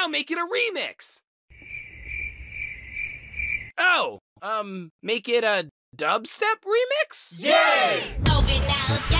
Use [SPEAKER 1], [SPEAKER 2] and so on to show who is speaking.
[SPEAKER 1] Now make it a remix. Oh, um, make it a dubstep remix?
[SPEAKER 2] Yay!